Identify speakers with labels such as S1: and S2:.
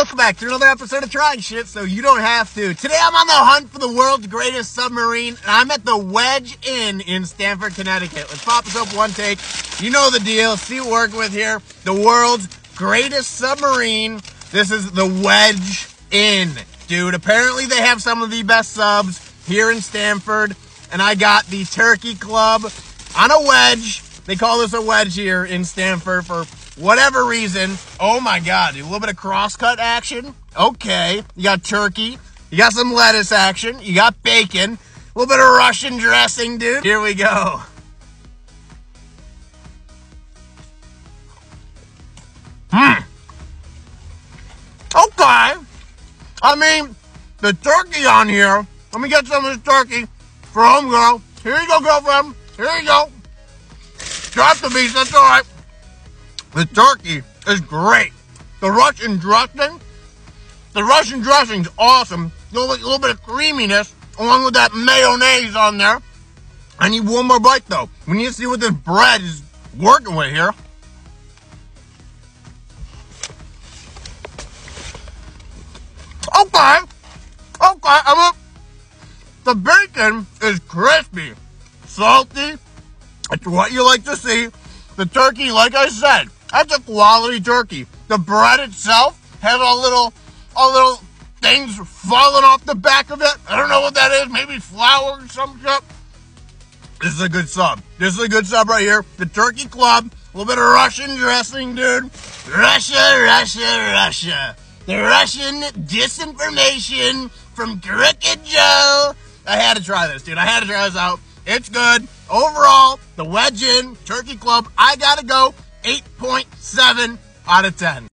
S1: Welcome back to another episode of Trying Shit so you don't have to. Today I'm on the hunt for the world's greatest submarine, and I'm at the Wedge Inn in Stamford, Connecticut. Let's pop this up one take. You know the deal. See what we're working with here. The world's greatest submarine. This is the Wedge Inn. Dude, apparently they have some of the best subs here in Stamford, and I got the Turkey Club on a wedge. They call this a wedge here in Stamford for whatever reason. Oh my god, a little bit of crosscut action. Okay. You got turkey. You got some lettuce action. You got bacon. A little bit of Russian dressing, dude. Here we go. Hmm. Okay. I mean, the turkey on here. Let me get some of this turkey for homegirl. Here you go, girlfriend. Here you go. Drop the beast. That's all right. The turkey is great. The Russian dressing, the Russian dressing's awesome. A little, little bit of creaminess along with that mayonnaise on there. I need one more bite though. We need to see what this bread is working with here. Okay. Okay. I'm the bacon is crispy, salty. It's what you like to see. The turkey, like I said, that's a quality turkey. The bread itself has a little, a little things falling off the back of it. I don't know what that is. Maybe flour or some shit. This is a good sub. This is a good sub right here. The Turkey Club. A little bit of Russian dressing, dude. Russia, Russia, Russia. The Russian disinformation from Crooked Joe. I had to try this, dude. I had to try this out. It's good. Overall, the Wedge Inn Turkey Club, I gotta go 8.7 out of 10.